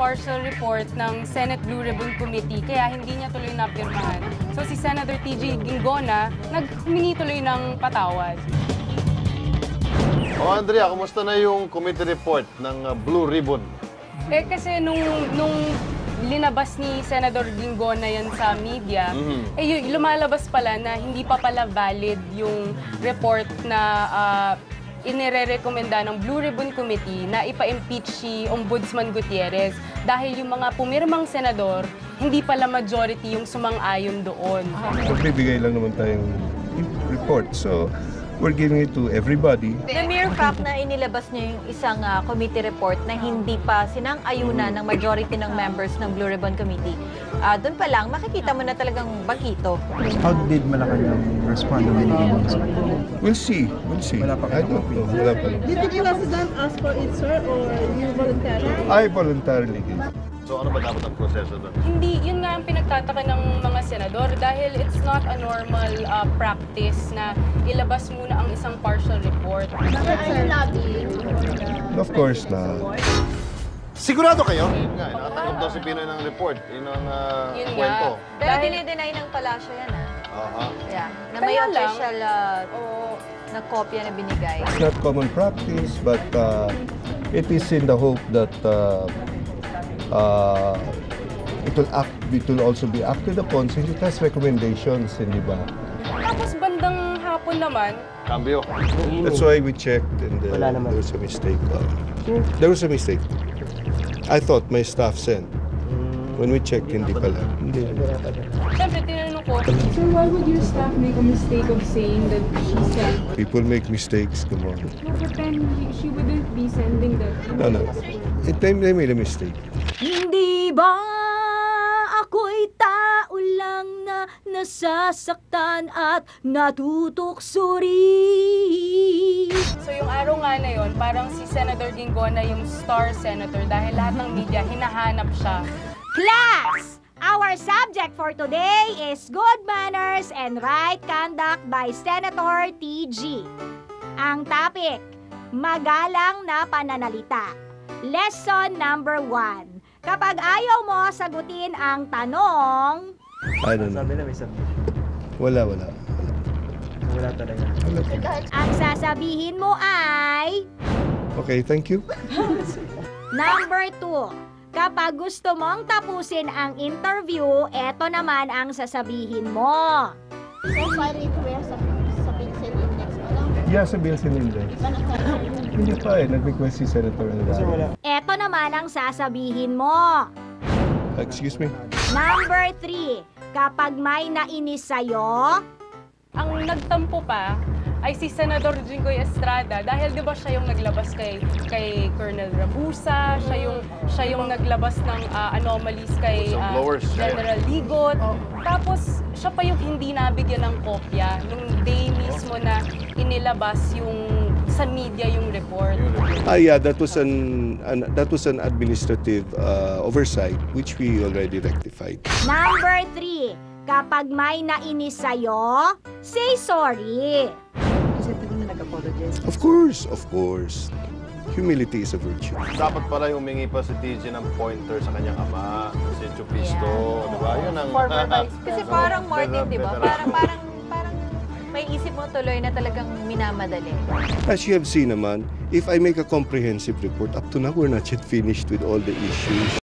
partial report ng Senate Blue Ribbon Committee kaya hindi niya tuloy napirmahan. So si Senator TG Gingona naghumingi tuloy ng patawad. O Andrea, kumusta na yung committee report ng uh, Blue Ribbon? Eh kasi nung, nung linabas ni Senator Gingona yan sa media, Mhm. eh lumalabas pala na hindi pa pala valid yung report na uh, inirerekomenda ng Blue Ribbon Committee na ipa-impeach si Ombudsman Gutierrez dahil yung mga pumirmang senador, hindi pala majority yung sumang-ayon doon. Magbibigay lang naman tayong report. So, we're giving it to everybody. The mere fact na inilabas niya yung isang ah, committee report na hindi pa sinang-ayunan ng majority ng members ng Blue Ribbon Committee, ah, doon pa lang makikita mo na talagang bagito. How did Malacanang respond to Pilipinas? We'll see. We'll see. Wala pa I kayong don't know. Wala pa. Did the president ask for it, sir, or you voluntarily? I voluntarily gave. So ano ba dapat ang proseso doon? Hindi, yun nga ang pinagtataka ng mga senador dahil it's not a normal uh, practice na ilabas muna ang isang partial report. Of course na. Sigurado kayo? Yun nga, nakatanggap daw si Pinoy ng report. Yun ang uh, Yun nga. kwento. Pero Dahil- dinideny ng palasyo yan ah. Aha. Yeah. Na may Kaya lang- official ah, Oo. na kopya na binigay. It's not common practice, but uh, it is in the hope that uh, uh, it will act. It will also be acted upon since it has recommendations, hindi ba? Tapos bandang hapon naman, Cambio. That's why we checked and uh, Wala naman. there was a mistake. Uh, there was a mistake. I thought my staff sent. When we checked, hindi pala. Hindi. syempre tinanong ko, Sir, why would your staff make a mistake of saying that she sent? People make mistakes. Come on. No, but then he- she wouldn't be sending that. No, no. It, they, they made a mistake. Hindi ba ako'y tao lang na nasasaktan at natutuksuri? so yung araw nga na yon, parang si Senator Gingona yung star senator dahil lahat ng media hinahanap siya. Class! Our subject for today is Good Manners and Right Conduct by Senator TG. Ang topic, magalang na pananalita. Lesson number one. Kapag ayaw mo sagutin ang tanong, I don't know. Sabi na may sabi. Wala, wala. Wala talaga. ang sasabihin mo ay... Okay, thank you. Number two, kapag gusto mong tapusin ang interview, eto naman ang sasabihin mo. So far, it wears sa, sa Pinsen Index mo lang. Yeah, sa Bills and Index. Hindi pa eh. Nag-request si Senator Sir, wala. Eto naman ang sasabihin mo. Excuse me? Number three, kapag may nainis sa'yo, Ang nagtampo pa ay si Senador Jinggoy Estrada dahil 'di ba siya yung naglabas kay kay Colonel Rabusa, siya yung siya yung naglabas ng ah, anomalies kay siya General Ligot. Tapos siya pa yung hindi nabigyan ng kopya nung day mismo na inilabas yung sa media yung report. Ah, yeah, that was an, an that was an administrative uh, oversight which we already rectified. number three, kapag may nainis sa'yo, say sorry. Of course, of course. Humility is a virtue. Dapat pala humingi pa si TG ng pointer sa kanyang ama, si Chupisto, Yeah. di ba? Yun ang... Former vice. Kasi parang Martin, di ba? Parang, parang may isip mo tuloy na talagang minamadali. As you have seen naman, if I make a comprehensive report, up to now we're not yet finished with all the issues.